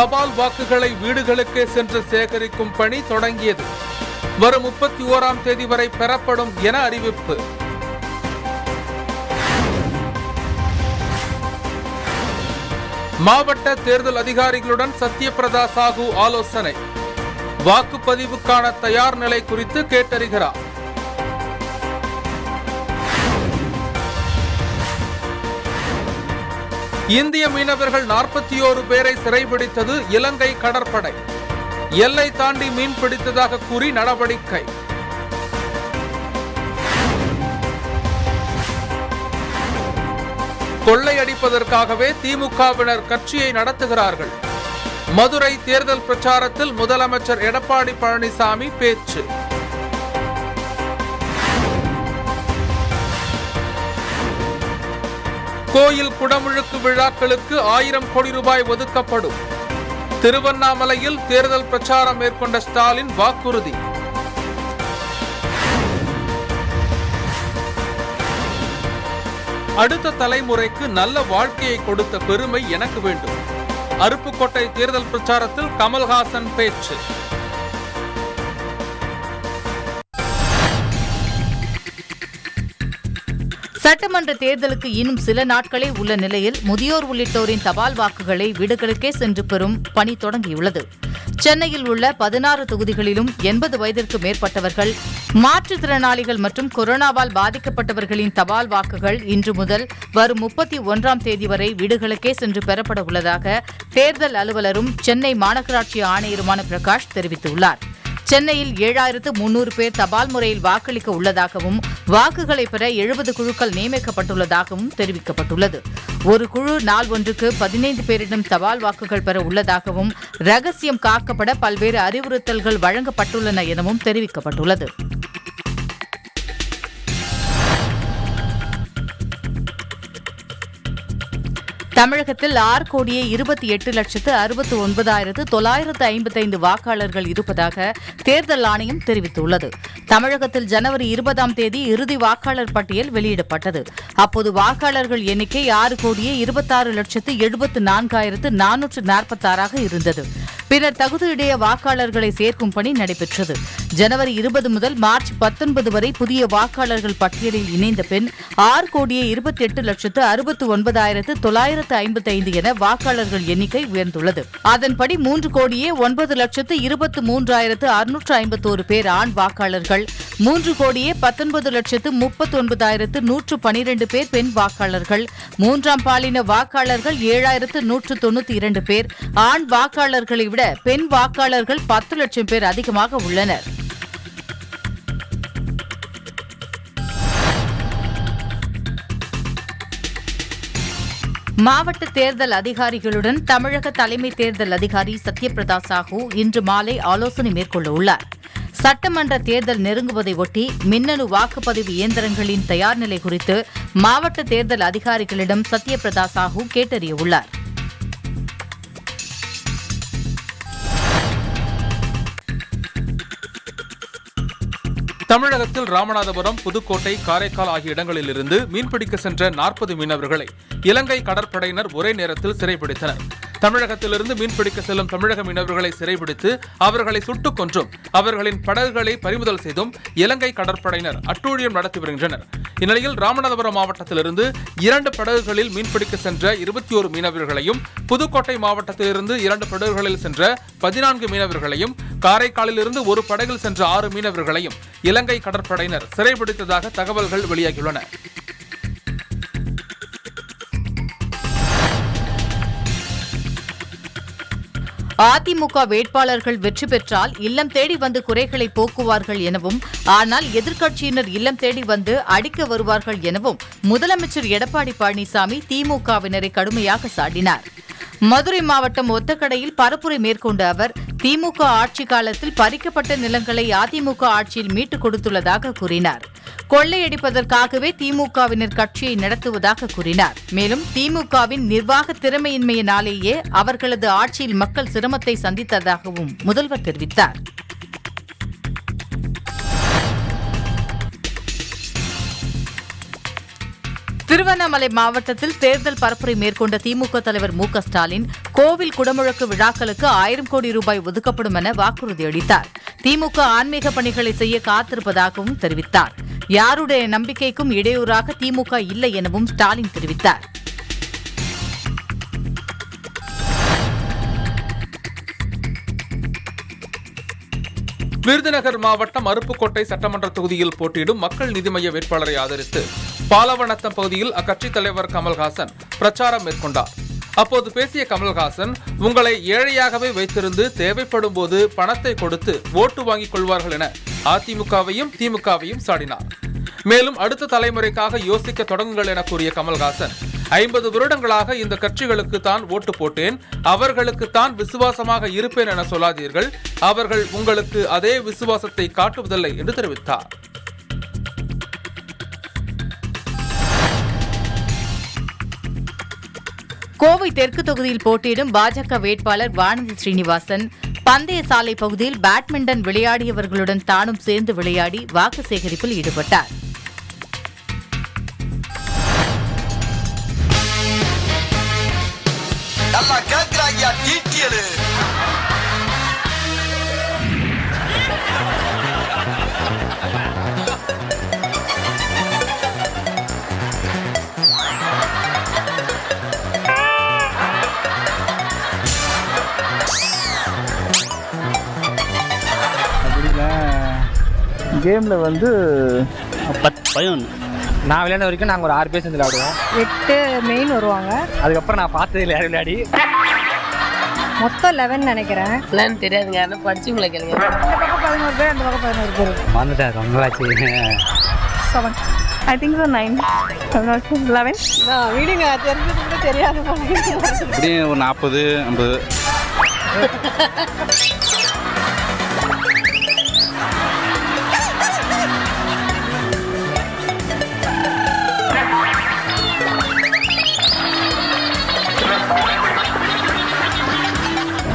தபால் வாக்குகளை வீடுகளுக்கே சென்று சேகரிக்கும் பணி தொடங்கியது. வரும் முப்பத்தி ஓராம் தேதி வரை பெறப்படும் என அறிவிப்பு. மாவட்ட தேர்தல் அதிகாரிகளுடன் சத்யபிரதா சாகு ஆலோசனை. வாக்குப்பதிவுக்கான தயார் நிலை குறித்து கேட்டறிகிறார். இந்திய மீனவர்கள் நாற்பத்தி ஓரு பேரை சிறைபிடித்தது இலங்கை கடற்படை. எல்லை தாண்டி மீன் பிடித்ததாக கூறி நடவடிக்கை. கொள்ளையடிப்பதற்காகவே திமுகவினர் கட்சியை நடத்துகிறார்கள். மதுரை தேர்தல் பிரச்சாரத்தில் முதலமைச்சர் எடப்பாடி பழனிசாமி பேச்சு. கோயில் குடமுழுக்கு விழாக்களுக்கு ஆயிரம் கோடி ரூபாய் ஒதுக்கப்படும். திருவண்ணாமலையில் தேர்தல் பிரச்சாரம் மேற்கொண்ட ஸ்டாலின் வாக்குறுதி. அடுத்த தலைமுறைக்கு நல்ல வாழ்க்கையை கொடுத்த பெருமை எனக்கு வேண்டும். அருப்புக்கோட்டை தேர்தல் பிரச்சாரத்தில் கமல்ஹாசன் பேச்சு. சட்டமன்ற தேர்தலுக்கு இன்னும் சில நாட்களே உள்ள நிலையில் முதியோர் உள்ளிட்டோரின் தபால் வாக்குகளை வீடுகளுக்கே சென்று பெறும் பணி தொடங்கியுள்ளது. சென்னையில் உள்ள பதினாறு தொகுதிகளிலும் எண்பது வயதிற்கு மேற்பட்டவர்கள் மாற்றுத்திறனாளிகள் மற்றும் கொரோனாவால் பாதிக்கப்பட்டவர்களின் தபால் வாக்குகள் இன்று முதல் வரும் முப்பத்தி ஒன்றாம் தேதி வரை வீடுகளுக்கே சென்று பெறப்பட உள்ளதாக தேர்தல் அலுவலரும் சென்னை மாநகராட்சி ஆணையருமான பிரகாஷ் தெரிவித்துள்ளார். சென்னையில் ஏழாயிரத்து முன்னூறு பேர் தபால் முறையில் வாக்களிக்க உள்ளதாகவும் வாக்குகளை பெற எழுபது குழுக்கள் நியமிக்கப்பட்டுள்ளதாகவும் தெரிவிக்கப்பட்டுள்ளது. ஒரு குழு நாள் ஒன்றுக்கு பதினைந்து பேரிடம் தபால் வாக்குகள் பெற உள்ளதாகவும் ரகசியம் காக்கப்பட பல்வேறு அறிவுறுத்தல்கள் வழங்கப்பட்டுள்ளன எனவும் தெரிவிக்கப்பட்டுள்ளது. தமிழகத்தில் ஆறு கோடியே இருபத்தி எட்டு லட்சத்து அறுபத்து ஒன்பதாயிரத்து தொள்ளாயிரத்து ஐம்பத்தைந்து வாக்காளர்கள் இருப்பதாக தேர்தல் ஆணையம் தெரிவித்துள்ளது. தமிழகத்தில் ஜனவரி இருபதாம் தேதி இறுதி வாக்காளர் பட்டியல் வெளியிடப்பட்டது. அப்போது வாக்காளர்கள் எண்ணிக்கை ஆறு கோடியே இருபத்தாறு லட்சத்து எழுபத்து நான்காயிரத்து நானூற்று நாற்பத்தாறாக இருந்தது. பின்னர் தகுதியுடைய வாக்காளர்களை சேர்க்கும் பணி நடைபெற்றது. ஜனவரி இருபது முதல் மார்ச் பத்தொன்பது வரை புதிய வாக்காளர்கள் பட்டியலில் இணைந்த பின் ஆறு கோடியே இருபத்தி எட்டு லட்சத்து அறுபத்து ஒன்பதாயிரத்து தொள்ளாயிரத்து ஐம்பத்தி ஐந்து என வாக்காளர்கள் எண்ணிக்கை உயர்ந்துள்ளது. அதன்படி மூன்று கோடியே ஒன்பது லட்சத்து இருபத்து மூன்றாயிரத்து அறுநூற்று ஐம்பத்தோரு பேர் ஆண் வாக்காளர்கள். மூன்று கோடியே பத்தொன்பது லட்சத்து முப்பத்தி ஒன்பதாயிரத்து நூற்று பனிரெண்டு பேர் பெண் வாக்காளர்கள். மூன்றாம் பாலின வாக்காளர்கள் ஏழாயிரத்து நூற்று தொண்ணூத்தி இரண்டு பேர். ஆண் வாக்காளர்களை விட பெண் வாக்காளர்கள் பத்து லட்சம் பேர் அதிகமாக உள்ளனர். மாவட்ட தேர்தல் அதிகாரிகளுடன் தமிழக தலைமை தேர்தல் அதிகாரி சத்யபிரதா சாஹூ இன்று மாலை ஆலோசனை மேற்கொள்ள உள்ளார். சட்டமன்ற தேர்தல் நெருங்குவதை ஒட்டி மின்னணு வாக்குப்பதிவு இயந்திரங்களின் தயார் நிலை குறித்து மாவட்ட தேர்தல் அதிகாரிகளிடம் சத்யபிரதா சாஹூ கேட்டறியவுள்ளார் தமிழகத்தில் ராமநாதபுரம் புதுக்கோட்டை காரைக்கால் ஆகிய இடங்களிலிருந்து மீன்பிடிக்க சென்ற நாற்பது மீனவர்களை இலங்கை கடற்படையினர் ஒரே நேரத்தில் சிறைபிடித்தனர். தமிழகத்திலிருந்து மீன்பிடிக்க செல்லும் தமிழக மீனவர்களை சிறைபிடித்து அவர்களை சுட்டுக் கொன்றும் அவர்களின் படகுகளை பறிமுதல் செய்தும் இலங்கை கடற்படையினர் அட்டூழியம் நடத்தி வருகின்றனர். இந்நிலையில் ராமநாதபுரம் மாவட்டத்திலிருந்து இரண்டு படகுகளில் மீன்பிடிக்க சென்ற இருபத்தி ஒரு மீனவர்களையும் புதுக்கோட்டை மாவட்டத்திலிருந்து இரண்டு படகுகளில் சென்ற பதினான்கு மீனவர்களையும் காரைக்காலிலிருந்து ஒரு படகில் சென்ற ஆறு மீனவர்களையும் இலங்கை கடற்படையினர் சிறைபிடித்ததாக தகவல்கள் வெளியாகியுள்ளன. அதிமுக வேட்பாளர்கள் வெற்றி பெற்றால் இல்லம் தேடி வந்து குறைகளை போக்குவார்கள் எனவும் ஆனால் எதிர்க்கட்சியினர் இல்லம் தேடி வந்து அடிக்க வருவார்கள் எனவும் முதலமைச்சர் எடப்பாடி பழனிசாமி திமுகவினரை கடுமையாக சாடினார். மதுரை மாவட்டம் ஒத்தக்கடையில் பரப்புரை மேற்கொண்ட அவர் திமுக ஆட்சி காலத்தில் பறிக்கப்பட்ட நிலங்களை அதிமுக ஆட்சியில் மீட்டுக் கொடுத்துள்ளதாக கூறினார். கொள்ளையடிப்பதற்காகவே திமுகவினர் கட்சியை நடத்துவதாக கூறினார். மேலும் திமுகவின் நிர்வாக திறமையின்மையினாலேயே அவர்களது ஆட்சியில் மக்கள் சிரமத்தை சந்தித்ததாகவும் முதல்வர் தெரிவித்தார். திருவண்ணாமலை மாவட்டத்தில் தேர்தல் பரப்புரை மேற்கொண்ட திமுக தலைவர் மு ஸ்டாலின் கோவில் குடமுழக்கு விழாக்களுக்கு ஆயிரம் கோடி ரூபாய் ஒதுக்கப்படும் என வாக்குறுதி அளித்தார். திமுக ஆன்மீக பணிகளை செய்ய காத்திருப்பதாகவும் தெரிவித்தார். யாருடைய நம்பிக்கைக்கும் இடையூறாக திமுக இல்லை எனவும் ஸ்டாலின் தெரிவித்தார். விருதுநகர் மாவட்டம் அருப்புக்கோட்டை சட்டமன்ற தொகுதியில் போட்டியிடும் மக்கள் நீதி மய்ய வேட்பாளரை ஆதரித்து பாலவனத்தம் பகுதியில் அக்கட்சித் தலைவர் கமல்ஹாசன் பிரச்சாரம் மேற்கொண்டார். அப்போது பேசிய கமல்ஹாசன் உங்களை ஏழையாகவே வைத்திருந்து தேவைப்படும் போது பணத்தை கொடுத்து ஓட்டு வாங்கிக் கொள்வார்கள் என அதிமுகவையும் திமுகவையும் சாடினார். மேலும் அடுத்த தலைமுறைக்காக யோசிக்க தொடங்குங்கள் என கூறிய கமல்ஹாசன் ஐம்பது வருடங்களாக இந்த கட்சிகளுக்கு தான் ஓட்டு போட்டேன். அவர்களுக்கு தான் விசுவாசமாக இருப்பேன் என சொல்லாதீர்கள். அவர்கள் உங்களுக்கு அதே விசுவாசத்தை காட்டுவதில்லை என்று தெரிவித்தார். கோவை தெற்கு தொகுதியில் போட்டியிடும் பாஜக வேட்பாளர் வானதி ஸ்ரீனிவாசன் பந்தய சாலை பகுதியில் பேட்மிண்டன் விளையாடியவர்களுடன் தானும் சேர்ந்து விளையாடி வாக்கு சேகரிப்பில் ஈடுபட்டார். அப்படின்னா கேமில் வந்து பத் பதினொன்று நான் விளையாட வரைக்கும் நாங்கள் ஒரு ஆறு பேர் சேர்ந்து விளையாடுவோம். எட்டு மெயின் வருவாங்க. அதுக்கப்புறம் நான் பார்த்தது இல்லை யாரும் விளையாடி. மொத்தம் லெவன் நினைக்கிறேன். என்னன்னு தெரியாதுங்க. ஆனால் படிச்சவங்களை கேளுங்க. இந்த பக்கம் பதினோரு பேர் அந்த பக்கம் பதினோரு பேர். வந்துட்டேன் ரொம்ப ஆச்சு seven I think so nine eleven விடுங்க. தெரிஞ்சது கூட தெரியாது போல எப்படியும் ஒரு நாற்பது ஐம்பது.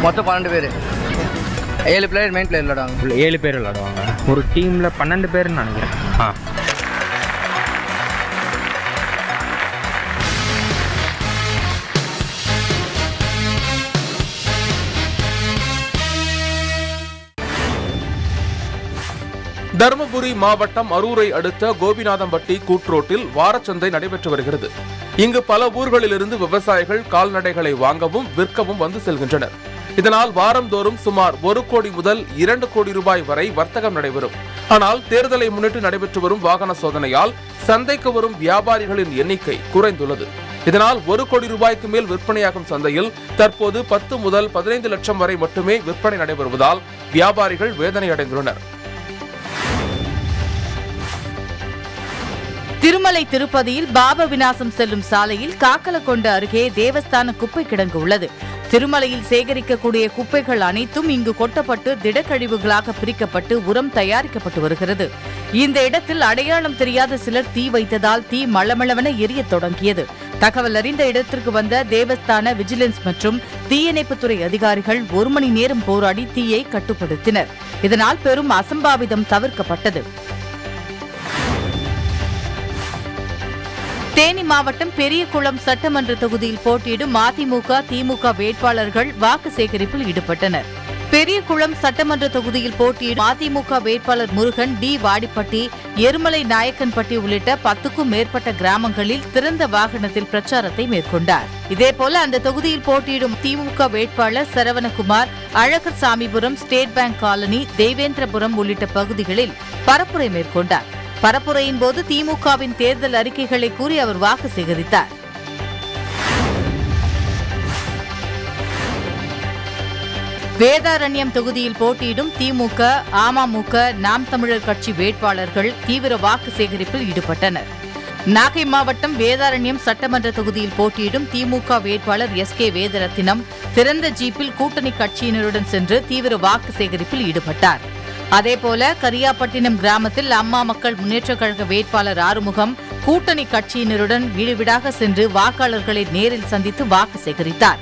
மொத்தம் பன்னெண்டு பேர். ஏழு பிளேயர் மெயின் பிளேயர் விளையாடுவாங்க. ஏழு பேர் விளையாடுவாங்க. ஒரு டீமில் பன்னெண்டு பேர்னு நினைக்கிறேன். ஆ. தருமபுரி மாவட்டம் அரூரை அடுத்த கோபிநாதம்பட்டி கூட்ரோட்டில் வாரச்சந்தை நடைபெற்று வருகிறது. இங்கு பல ஊர்களிலிருந்து விவசாயிகள் கால்நடைகளை வாங்கவும் விற்கவும் வந்து செல்கின்றனர். இதனால் வாரந்தோறும் சுமார் ஒரு கோடி முதல் இரண்டு கோடி ரூபாய் வரை வர்த்தகம் நடைபெறும். ஆனால் தேர்தலை முன்னிட்டு நடைபெற்று வரும் வாகன சோதனையால் சந்தைக்கு வரும் வியாபாரிகளின் எண்ணிக்கை குறைந்துள்ளது. இதனால் ஒரு கோடி ரூபாய்க்கு மேல் விற்பனையாகும் சந்தையில் தற்போது பத்து முதல் பதினைந்து லட்சம் வரை மட்டுமே விற்பனை நடைபெறுவதால் வியாபாரிகள் வேதனை அடைந்துள்ளனர் திருமலை திருப்பதியில் பாப விநாசம் செல்லும் சாலையில் காக்கலக்கொண்டு அருகே தேவஸ்தான குப்பை கிடங்கு உள்ளது. திருமலையில் சேகரிக்கக்கூடிய குப்பைகள் அனைத்தும் இங்கு கொட்டப்பட்டு திடக்கழிவுகளாக பிரிக்கப்பட்டு உரம் தயாரிக்கப்பட்டு வருகிறது. இந்த இடத்தில் அடையாளம் தெரியாத சிலர் தீ வைத்ததால் தீ மளமளவென எரிய தொடங்கியது. தகவல் அறிந்த இடத்திற்கு வந்த தேவஸ்தான விஜிலன்ஸ் மற்றும் தீயணைப்புத்துறை அதிகாரிகள் ஒரு மணி நேரம் போராடி தீயை கட்டுப்படுத்தினர். இதனால் பெரும் அசம்பாவிதம் தவிர்க்கப்பட்டது. தேனி மாவட்டம் பெரியகுளம் சட்டமன்ற தொகுதியில் போட்டியிடும் அதிமுக திமுக வேட்பாளர்கள் வாக்கு சேகரிப்பில் ஈடுபட்டனர். பெரியகுளம் சட்டமன்ற தொகுதியில் போட்டியிடும் அதிமுக வேட்பாளர் முருகன் டி. வாடிப்பட்டி எருமலை நாயக்கன்பட்டி உள்ளிட்ட பத்துக்கும் மேற்பட்ட கிராமங்களில் திறந்த வாகனத்தில் பிரச்சாரத்தை மேற்கொண்டார். இதேபோல அந்த தொகுதியில் போட்டியிடும் திமுக வேட்பாளர் Saravanakumar Alagar Samipuram state bank colony Devendrapuram உள்ளிட்ட பகுதிகளில் பரப்புரை மேற்கொண்டார். பரப்புரையின் போது திமுகவின் தேர்தல் அறிக்கைகளை கூறி அவர் வாக்கு சேகரித்தார். வேதாரண்யம் தொகுதியில் போட்டியிடும் திமுக அமமுக நாம் தமிழர் கட்சி வேட்பாளர்கள் தீவிர வாக்கு சேகரிப்பில் ஈடுபட்டனர். நாகை மாவட்டம் வேதாரண்யம் சட்டமன்ற தொகுதியில் போட்டியிடும் திமுக வேட்பாளர் எஸ் கே வேதரத்தினம் திறந்த ஜீப்பில் கூட்டணி கட்சியினருடன் சென்று தீவிர வாக்கு சேகரிப்பில் ஈடுபட்டார். அதேபோல கரியாப்பட்டினம் கிராமத்தில் அம்மா மக்கள் முன்னேற்றக் கழக வேட்பாளர் ஆறுமுகம் கூட்டணி கட்சியினருடன் வீடு வீடாக சென்று வாக்காளர்களை நேரில் சந்தித்து வாக்கு சேகரித்தார்.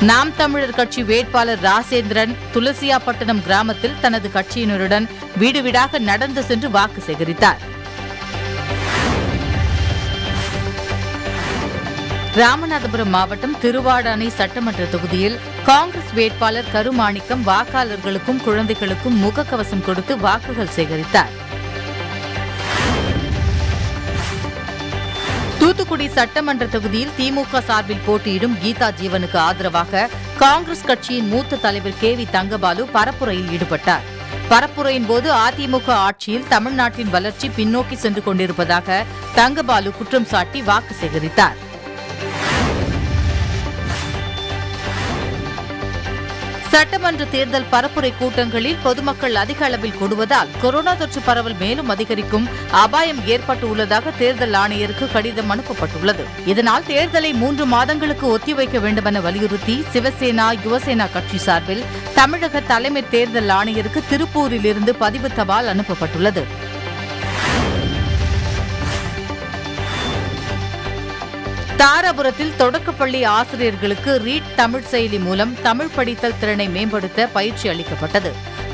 நாம் தமிழர் கட்சி வேட்பாளர் ராசேந்திரன் துளசியாப்பட்டினம் கிராமத்தில் தனது கட்சியினருடன் வீடு வீடாக நடந்து சென்று வாக்கு சேகரித்தார். ராமநாதபுரம் மாவட்டம் திருவாடானை சட்டமன்ற தொகுதியில் காங்கிரஸ் வேட்பாளர் கருமாணிக்கம் வாக்காளர்களுக்கும் குழந்தைகளுக்கும் முகக்கவசம் கொடுத்து வாக்குகள் சேகரித்தார். தூத்துக்குடி சட்டமன்ற தொகுதியில் திமுக சார்பில் போட்டியிடும் கீதா ஜீவனுக்கு ஆதரவாக காங்கிரஸ் கட்சியின் மூத்த தலைவர் கே வி தங்கபாலு பரப்புரையில் ஈடுபட்டார். பரப்புரையின் போது அதிமுக ஆட்சியில் தமிழ்நாட்டின் வளர்ச்சி பின்னோக்கி சென்று கொண்டிருப்பதாக தங்கபாலு குற்றம் சாட்டி வாக்கு சேகரித்தார். சட்டமன்ற தேர்தல் பரப்புரை கூட்டங்களில் பொதுமக்கள் அதிக அளவில் கூடுவதால் கொரோனா தொற்று பரவல் மேலும் அதிகரிக்கும் அபாயம் ஏற்பட்டு உள்ளதாக தேர்தல் ஆணையருக்கு கடிதம் அனுப்பப்பட்டுள்ளது. இதனால் தேர்தலை மூன்று மாதங்களுக்கு ஒத்திவைக்க வேண்டுமென வலியுறுத்தி சிவசேனா யுவசேனா கட்சி சார்பில் தமிழக தலைமை தேர்தல் ஆணையருக்கு திருப்பூரிலிருந்து பதிவு தபால் அனுப்பப்பட்டுள்ளது. தாராபுரத்தில் தொடக்கப்பள்ளி ஆசிரியர்களுக்கு ரீட் தமிழ் செயலி மூலம் தமிழ் படித்தல் திறனை மேம்படுத்த பயிற்சி அளிக்கப்பட்டது.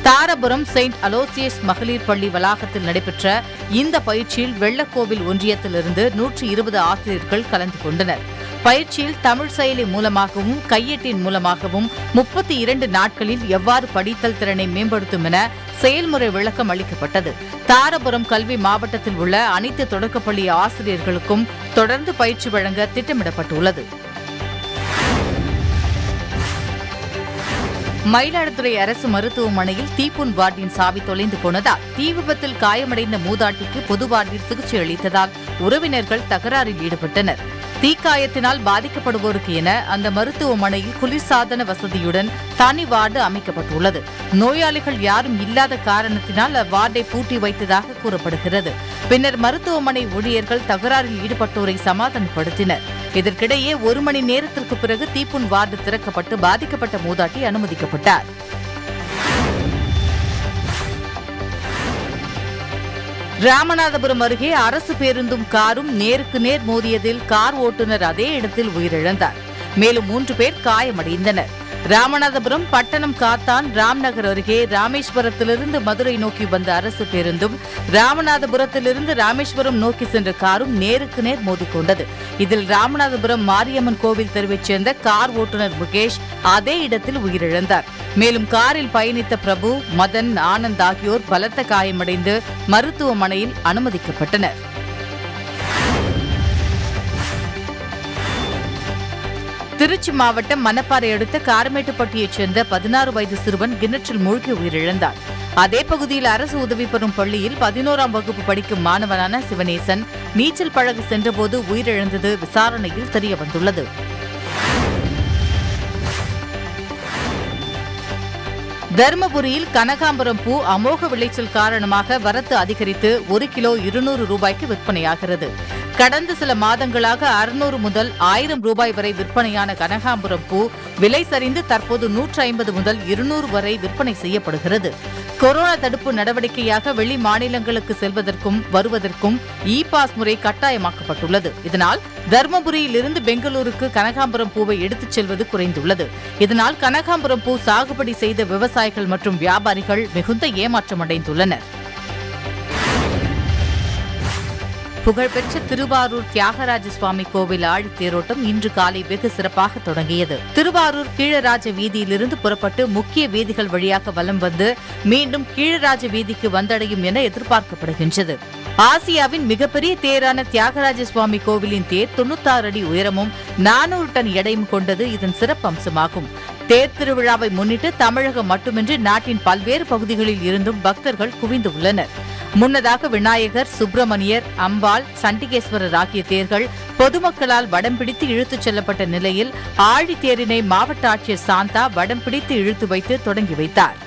தாராபுரம் செயின்ட் அலோசியஸ் மகளிர் பள்ளி வளாகத்தில் நடைபெற்ற இந்த பயிற்சியில் வெள்ளக்கோவில் ஒன்றியத்திலிருந்து நூற்றி இருபது ஆசிரியர்கள் கலந்து கொண்டனர். பயிற்சியில் தமிழ் செயலி மூலமாகவும் கையேட்டின் மூலமாகவும் முப்பத்தி இரண்டு நாட்களில் எவ்வாறு படித்தல் திறனை மேம்படுத்தும் என செயல்முறை விளக்கம் அளிக்கப்பட்டது. தாரபுரம் கல்வி மாவட்டத்தில் உள்ள அனைத்து தொடக்கப்பள்ளி ஆசிரியர்களுக்கும் தொடர்ந்து பயிற்சி வழங்க திட்டமிடப்பட்டுள்ளது. மயிலாடுதுறை அரசு மருத்துவமனையில் தீப்புண் வார்டின் சாவி தொலைந்து போனதால் தீ விபத்தில் காயமடைந்த மூதாட்டிக்கு பொது வார்டில் சிகிச்சை அளித்ததால் உறவினர்கள் தகராறில் ஈடுபட்டனர். தீக்காயத்தினால் பாதிக்கப்படுவோருக்கு என அந்த மருத்துவமனையில் குளிர்சாதன வசதியுடன் தனி வார்டு அமைக்கப்பட்டுள்ளது. நோயாளிகள் யாரும் இல்லாத காரணத்தினால் அவ்வார்டை பூட்டி வைத்ததாக கூறப்படுகிறது. பின்னர் மருத்துவமனை ஊழியர்கள் தகராறில் ஈடுபட்டோரை சமாதானப்படுத்தினர். இதற்கிடையே ஒரு மணி நேரத்திற்கு பிறகு தீப்புண் வார்டு திறக்கப்பட்டு பாதிக்கப்பட்ட மூதாட்டி அனுமதிக்கப்பட்டார். ராமநாதபுரம் அருகே அரசு பேருந்தும் காரும் நேருக்கு நேர் மோதியதில் கார் ஓட்டுநர் அதே இடத்தில் உயிரிழந்தார். மேலும் மூன்று பேர் காயமடைந்தனர். ராமநாதபுரம் பட்டணம் காத்தான் ராம்நகர் அருகே ராமேஸ்வரத்திலிருந்து மதுரை நோக்கி வந்த அரசு பேருந்தும் ராமநாதபுரத்திலிருந்து ராமேஸ்வரம் நோக்கி சென்ற காரும் நேருக்கு நேர் மோதிக்கொண்டது. இதில் ராமநாதபுரம் மாரியம்மன் கோவில் தெருவைச் சேர்ந்த கார் ஓட்டுநர் முகேஷ் அதே இடத்தில் உயிரிழந்தார். மேலும் காரில் பயணித்த பிரபு மதன் ஆனந்த் ஆகியோர் பலத்த காயமடைந்து மருத்துவமனையில் அனுமதிக்கப்பட்டனர். திருச்சி மாவட்டம் மணப்பாறை அடுத்த காரமேட்டுப்பட்டியைச் சேர்ந்த பதினாறு வயது சிறுவன் கிணற்றில் மூழ்கி உயிரிழந்தார். அதே பகுதியில் அரசு உதவி பெறும் பள்ளியில் பதினோராம் வகுப்பு படிக்கும் மாணவனான சிவனேசன் நீச்சல் பழகு சென்றபோது உயிரிழந்தது விசாரணையில் தெரியவந்துள்ளது தருமபுரியில் கனகாம்பரம் பூ அமோக விளைச்சல் காரணமாக வரத்து அதிகரித்து ஒரு கிலோ இருநூறு ரூபாய்க்கு விற்பனையாகிறது. கடந்த சில மாதங்களாக அறுநூறு முதல் ஆயிரம் ரூபாய் வரை விற்பனையான கனகாம்பரம் பூ விலை சரிந்து தற்போது நூற்று ஐம்பது முதல் இருநூறு வரை விற்பனை செய்யப்படுகிறது. கொரோனா தடுப்பு நடவடிக்கையாக வெளி மாநிலங்களுக்கு செல்வதற்கும் வருவதற்கும் இ பாஸ் முறை கட்டாயமாக்கப்பட்டுள்ளது. இதனால் தருமபுரியிலிருந்து பெங்களூருக்கு கனகாம்பரம் பூவை எடுத்துச் செல்வது குறைந்துள்ளது. இதனால் கனகாம்பரம் பூ சாகுபடி செய்த விவசாயிகள் மற்றும் வியாபாரிகள் மிகுந்த ஏமாற்றமடைந்துள்ளனர். புகழ்பெற்ற திருவாரூர் தியாகராஜ சுவாமி கோவில் ஆழித்தேரோட்டம் இன்று காலை வெகு சிறப்பாக தொடங்கியது. திருவாரூர் கீழராஜ வீதியிலிருந்து புறப்பட்டு முக்கிய வீதிகள் வழியாக வலம் வந்து மீண்டும் கீழராஜ வீதிக்கு வந்தடையும் என எதிர்பார்க்கப்படுகின்றது. ஆசியாவின் மிகப்பெரிய தேரான தியாகராஜ சுவாமி கோவிலின் தேர் தொண்ணூத்தாறு அடி உயரமும் நானூறு டன் எடையும் கொண்டது இதன் சிறப்பம்சமாகும். தேர்திருவிழாவை முன்னிட்டு தமிழகம் மட்டுமின்றி நாட்டின் பல்வேறு பகுதிகளில் இருந்தும் பக்தர்கள் குவிந்து உள்ளனர். முன்னதாக விநாயகர் சுப்பிரமணியர் அம்பாள் சண்டிகேஸ்வரர் ஆகிய தேர்கள் பொதுமக்களால் வடம் பிடித்து இழுத்துச் செல்லப்பட்ட நிலையில் ஆழித்தேரினை மாவட்ட ஆட்சியர் சாந்தா வடம் பிடித்து இழுத்து வைத்து தொடங்கி வைத்தார்.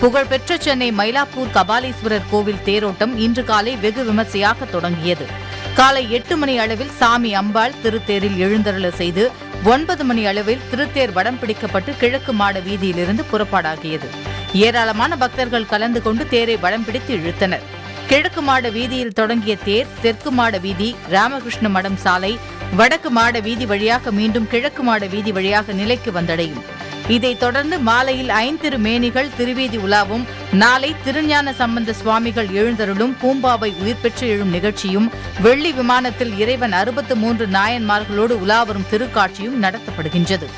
புகழ்பெற்ற சென்னை மயிலாப்பூர் கபாலீஸ்வரர் கோவில் தேரோட்டம் இன்று காலை வெகு விமர்சையாக தொடங்கியது. காலை எட்டு மணி அளவில் சாமி அம்பாள் திருத்தேரில் எழுந்தருள செய்து ஒன்பது மணி அளவில் திருத்தேர் வடம் பிடிக்கப்பட்டு கிழக்கு மாட வீதியிலிருந்து புறப்பாடாகியது. ஏராளமான பக்தர்கள் கலந்து கொண்டு தேரை வடம் பிடித்து இழுத்தனர். கிழக்கு மாட வீதியில் தொடங்கிய தேர் தெற்கு மாட வீதி ராமகிருஷ்ண மடம் சாலை வடக்கு மாட வீதி வழியாக மீண்டும் கிழக்கு மாட வீதி வழியாக நிலைக்கு வந்தடையும். இதைத் தொடர்ந்து மாலையில் ஐந்திரு மேனிகள் திருவீதி உலாவும் நாளை திருஞான சம்பந்த சுவாமிகள் எழுந்தருளும் பூம்பாவை உயிர் பெற்று எழும் நிகழ்ச்சியும் வெள்ளி விமானத்தில் இறைவன் அறுபத்து மூன்று நாயன்மார்களோடு உலாவரும் திருக்காட்சியும் நடத்தப்படுகின்றது.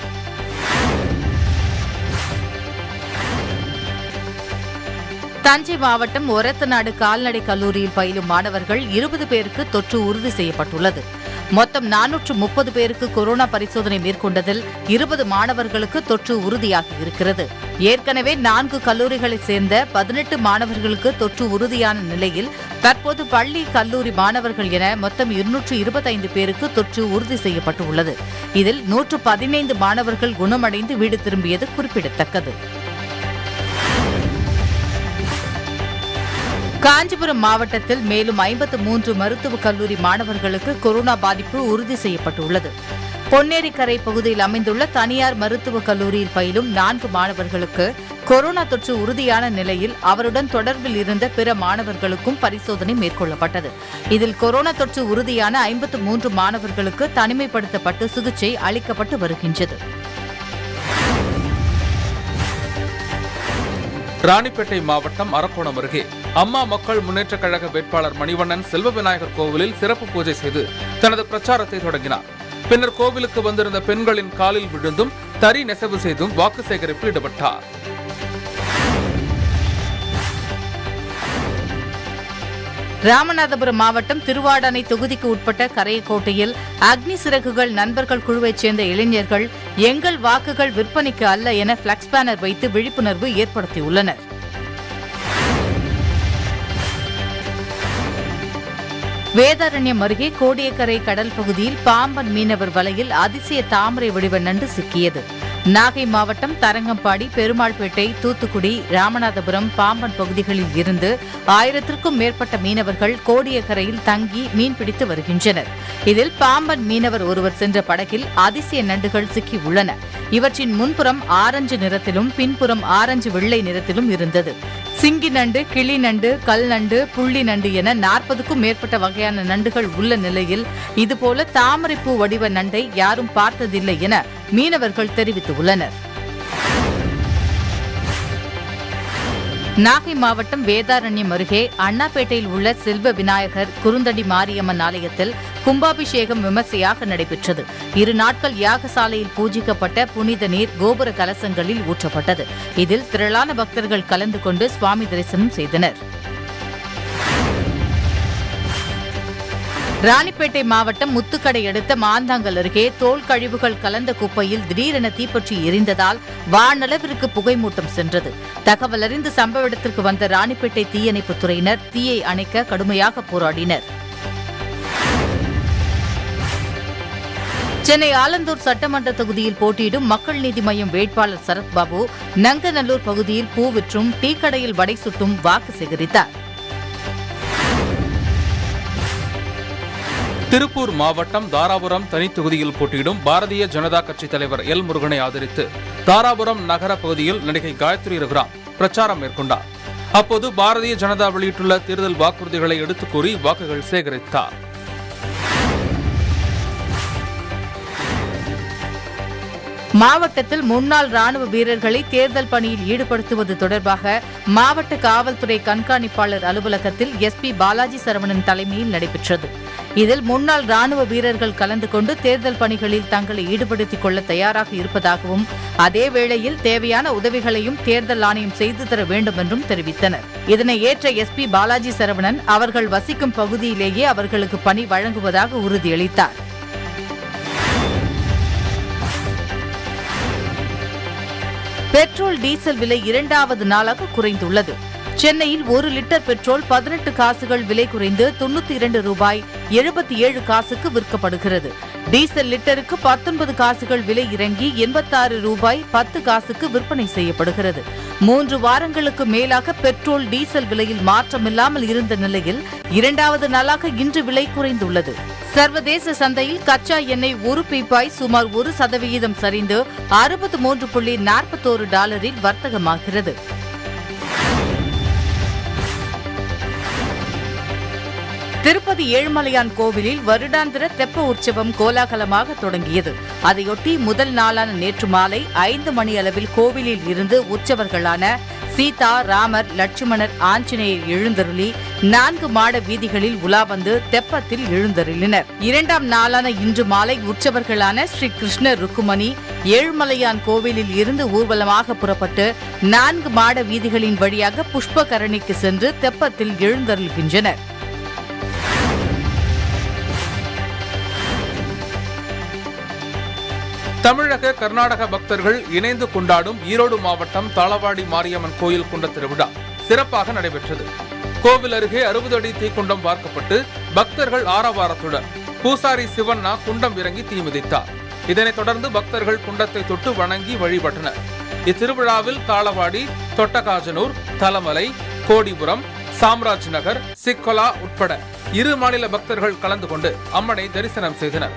தஞ்சை மாவட்டம் ஒரத்தநாடு கால்நடை கல்லூரியில் பயிலும் மாணவர்கள் இருபது பேருக்கு தொற்று உறுதி செய்யப்பட்டுள்ளது. மொத்தம் நானூற்று முப்பது பேருக்கு கொரோனா பரிசோதனை மேற்கொண்டதில் இருபது மாணவர்களுக்கு தொற்று உறுதியாகி இருக்கிறது. ஏற்கனவே நான்கு கல்லூரிகளைச் சேர்ந்த பதினெட்டு மாணவர்களுக்கு தொற்று உறுதியான நிலையில் தற்போது பள்ளி கல்லூரி மாணவர்கள் என மொத்தம் இருநூற்று இருபத்தைந்து பேருக்கு தொற்று உறுதி செய்யப்பட்டுள்ளது. இதில் நூற்று பதினைந்து மாணவர்கள் குணமடைந்து வீடு திரும்பியது குறிப்பிடத்தக்கது. காஞ்சிபுரம் மாவட்டத்தில் மேலும் ஐம்பத்து மூன்று மருத்துவக் கல்லூரி மாணவர்களுக்கு கொரோனா பாதிப்பு உறுதி செய்யப்பட்டுள்ளது. பொன்னேரிக்கரை பகுதியில் அமைந்துள்ள தனியார் மருத்துவக் கல்லூரியில் பயிலும் நான்கு மாணவர்களுக்கு கொரோனா தொற்று உறுதியான நிலையில் அவருடன் தொடர்பில் இருந்த பிற மாணவர்களுக்கும் பரிசோதனை மேற்கொள்ளப்பட்டது. இதில் கொரோனா தொற்று உறுதியான ஐம்பத்து மூன்று மாணவர்களுக்கு தனிமைப்படுத்தப்பட்டு சிகிச்சை அளிக்கப்பட்டு வருகின்றது. ராணிப்பேட்டை மாவட்டம் அரக்கோணம் அருகே அம்மா மக்கள் முன்னேற்ற கழக வேட்பாளர் மணிவண்ணன் செல்வ விநாயகர் கோவிலில் சிறப்பு பூஜை செய்து தனது பிரச்சாரத்தை தொடங்கினார். பின்னர் கோவிலுக்கு வந்திருந்த பெண்களின் காலில் விழுந்தும் தறி நெசவு செய்தும் வாக்கு சேகரிப்பில் ஈடுபட்டார். ராமநாதபுரம் மாவட்டம் திருவாடானை தொகுதிக்கு உட்பட்ட கரையக்கோட்டையில் அக்னி சிறகுகள் நண்பர்கள் குழுவைச் சேர்ந்த இளைஞர்கள் எங்கள் வாக்குகள் விற்பனைக்கு அல்ல என பிளக்ஸ் பேனர் வைத்து விழிப்புணர்வு ஏற்படுத்தியுள்ளனர். வேதாரண்யம் அருகே கோடியக்கரை கடல் பகுதியில் பாம்பன் மீனவர் வலையில் அதிசய தாமரை வடிவ நண்டு சிக்கியது. நாகை மாவட்டம் தரங்கம்பாடி பெருமாள்பேட்டை தூத்துக்குடி ராமநாதபுரம் பாம்பன் பகுதிகளில் இருந்து ஆயிரத்திற்கும் மேற்பட்ட மீனவர்கள் கோடியக்கரையில் தங்கி மீன்பிடித்து வருகின்றனர். இதில் பாம்பன் மீனவர் ஒருவர் சென்ற படகில் அதிசய நண்டுகள் சிக்கி உள்ளன. இவற்றின் முன்புறம் ஆரஞ்சு நிறத்திலும் பின்புறம் ஆரஞ்சு வெள்ளை நிறத்திலும் இருந்தது. சிங்கி நண்டு கிளி நண்டு கல் நண்டு புள்ளி நண்டு என நாற்பதுக்கும் மேற்பட்ட வகையான நண்டுகள் உள்ள நிலையில் இதுபோல தாமரைப்பூ வடிவ நண்டை யாரும் பார்த்ததில்லை என மீனவர்கள் தெரிவித்துள்ளனர். நாகை மாவட்டம் வேதாரண்யம் அருகே அண்ணாப்பேட்டையில் உள்ள செல்வ விநாயகர் குறுந்தடி மாரியம்மன் ஆலயத்தில் கும்பாபிஷேகம் விமர்சையாக நடைபெற்றது. இரு நாட்கள் யாகசாலையில் பூஜிக்கப்பட்ட புனித நீர் கோபுர கலசங்களில் ஊற்றப்பட்டது. இதில் திரளான பக்தர்கள் கலந்து கொண்டு சுவாமி தரிசனம் செய்தனர். ராணிப்பேட்டை மாவட்டம் முத்துக்கடை அடுத்த மாந்தாங்கல் அருகே தோல் கழிவுகள் கலந்த குப்பையில் திடீரென தீப்பற்றி எரிந்ததால் வானளவிற்கு புகைமூட்டம் சென்றது. தகவல் அறிந்து சம்பவ இடத்திற்கு வந்த ராணிப்பேட்டை தீயணைப்புத் துறையினர் தீயை அணைக்க கடுமையாக போராடினர். சென்னை ஆலந்தூர் சட்டமன்ற தொகுதியில் போட்டியிடும் மக்கள் நீதி மய்யம் வேட்பாளர் சரத்பாபு நங்கநல்லூர் பகுதியில் பூ விற்றும் டீ கடையில் வடை சுட்டும் வாக்கு சேகரித்தார். திருப்பூர் மாவட்டம் தாராபுரம் தனி தொகுதியில் போட்டியிடும் பாரதிய ஜனதா கட்சித் தலைவர் எல் முருகனை ஆதரித்து தாராபுரம் நகர பகுதியில் நடிகை காயத்ரி ரகுராம் பிரச்சாரம் மேற்கொண்டார். அப்போது பாரதிய ஜனதா வெளியிட்டுள்ள தேர்தல் வாக்குறுதிகளை எடுத்துக் கூறி வாக்குகள் சேகரித்தார். மாவட்டத்தில் முன்னாள் ராணுவ வீரர்களை தேர்தல் பணியில் ஈடுபடுத்துவது தொடர்பாக மாவட்ட காவல்துறை கண்காணிப்பாளர் அலுவலகத்தில் எஸ்பி பாலாஜி சரவணன் தலைமையில் நடைபெற்றது. இதில் முன்னாள் ராணுவ வீரர்கள் கலந்து கொண்டு தேர்தல் பணிகளில் தங்களை ஈடுபடுத்திக் கொள்ள தயாராக இருப்பதாகவும் அதே வேளையில் தேவையான உதவிகளையும் தேர்தல் ஆணையம் செய்து தர வேண்டும் என்றும் தெரிவித்தனர். இதனை ஏற்ற எஸ்பி பாலாஜி சரவணன் அவர்கள் வசிக்கும் பகுதியிலேயே அவர்களுக்கு பணி வழங்குவதாக உறுதியளித்தார். பெட்ரோல் டீசல் விலை இரண்டாவது நாளாக குறைந்துள்ளது. சென்னையில் ஒரு லிட்டர் பெட்ரோல் பதினெட்டு காசுகள் விலை குறைந்து தொண்ணூத்தி இரண்டு ரூபாய் எழுபத்தி ஏழு காசுக்கு விற்கப்படுகிறது. டீசல் லிட்டருக்கு பத்தொன்பது காசுகள் விலை இறங்கி எண்பத்தாறு ரூபாய் பத்து காசுக்கு விற்பனை செய்யப்படுகிறது. மூன்று வாரங்களுக்கு மேலாக பெட்ரோல் டீசல் விலையில் மாற்றமில்லாமல் இருந்த நிலையில் இரண்டாவது நாளாக இன்று விலை குறைந்துள்ளது. சர்வதேச சந்தையில் கச்சா எண்ணெய் ஒரு பீப்பாய் சுமார் ஒரு சதவிகிதம் சரிந்து அறுபத்து மூன்று புள்ளி நாற்பத்தோரு டாலரில் வர்த்தகமாகிறது. திருப்பதி ஏழுமலையான் கோவிலில் வருடாந்திர தெப்ப உற்சவம் கோலாகலமாக தொடங்கியது. அதையொட்டி முதல் நாளான நேற்று மாலை ஐந்து மணி அளவில் கோவிலில் இருந்து உற்சவர்களான சீதா ராமர் லட்சுமணர் ஆஞ்சநேயர் எழுந்தருளி நான்கு மாட வீதிகளில் உலா வந்து தெப்பத்தில் எழுந்தருளினர். இரண்டாம் நாளான இன்று மாலை உற்சவர்களான ஸ்ரீ கிருஷ்ண ருக்குமணி ஏழுமலையான் கோவிலில் இருந்து ஊர்வலமாக புறப்பட்டு நான்கு மாட வீதிகளின் வழியாக புஷ்பகரணிக்கு சென்று தெப்பத்தில் எழுந்தருள்கின்றனர். தமிழக கர்நாடக பக்தர்கள் இணைந்து கொண்டாடும் ஈரோடு மாவட்டம் தாளவாடி மாரியம்மன் கோயில் குண்ட திருவிழா சிறப்பாக நடைபெற்றது. கோவில் அருகே அறுபது அடி தீக்குண்டம் பார்க்கப்பட்டு பக்தர்கள் ஆரவாரத்துடன் பூசாரி சிவண்ணா குண்டம் இறங்கி தீ மிதித்தார். இதனைத் தொடர்ந்து பக்தர்கள் குண்டத்தை தொட்டு வணங்கி வழிபட்டனர். இத்திருவிழாவில் தாளவாடி தொட்டகாஜனூர் தலமலை கோடிபுரம் சாம்ராஜ் நகர் சிக்கொலா உட்பட இரு மாநில பக்தர்கள் கலந்து கொண்டு அம்மனை தரிசனம் செய்தனர்.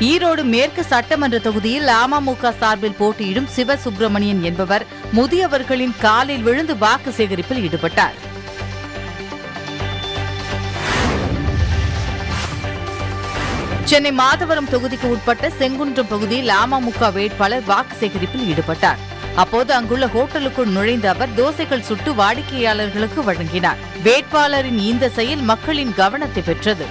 ஈரோடு மேற்கு சட்டமன்ற தொகுதியில் அமமுக சார்பில் போட்டியிடும் சிவசுப்பிரமணியன் என்பவர் முதியவர்களின் காலில் விழுந்து வாக்கு சேகரிப்பில் ஈடுபட்டார். சென்னை மாதவரம் தொகுதிக்கு உட்பட்ட செங்குன்றம் பகுதியில் அமமுக வேட்பாளர் வாக்கு சேகரிப்பில் ஈடுபட்டார். அப்போது அங்குள்ள ஹோட்டலுக்குள் நுழைந்த அவர் தோசைகள் சுட்டு வாடிக்கையாளர்களுக்கு வழங்கினார். வேட்பாளரின் இந்த செயல் மக்களின் கவனத்தை பெற்றது.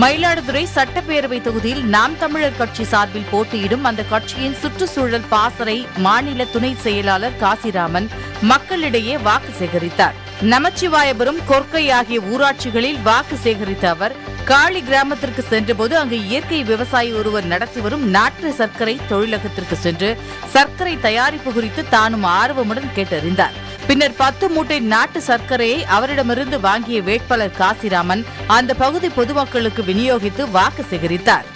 மயிலாடுதுறை சட்டப்பேரவை தொகுதியில் நாம் தமிழர் கட்சி சார்பில் போட்டியிடும் அந்த கட்சியின் சுற்றுச்சூழல் பாசறை மாநில துணை செயலாளர் காசிராமன் மக்களிடையே வாக்கு சேகரித்தார். நமச்சிவாயபுரம் கொர்க்கை ஆகிய ஊராட்சிகளில் வாக்கு சேகரித்த அவர் காளி கிராமத்திற்கு சென்றபோது அங்கு இயற்கை விவசாயி ஒருவர் நடத்தி வரும் நாட்டு சர்க்கரை தொழிலகத்திற்கு சென்று சர்க்கரை தயாரிப்பு குறித்து தானும் ஆர்வமுடன் கேட்டறிந்தார். பின்னர் பத்து மூட்டை நாட்டு சர்க்கரையை அவரிடமிருந்து வாங்கிய வேட்பாளர் காசிராமன் அந்த பகுதி பொதுமக்களுக்கு விநியோகித்து வாக்கு சேகரித்தார்.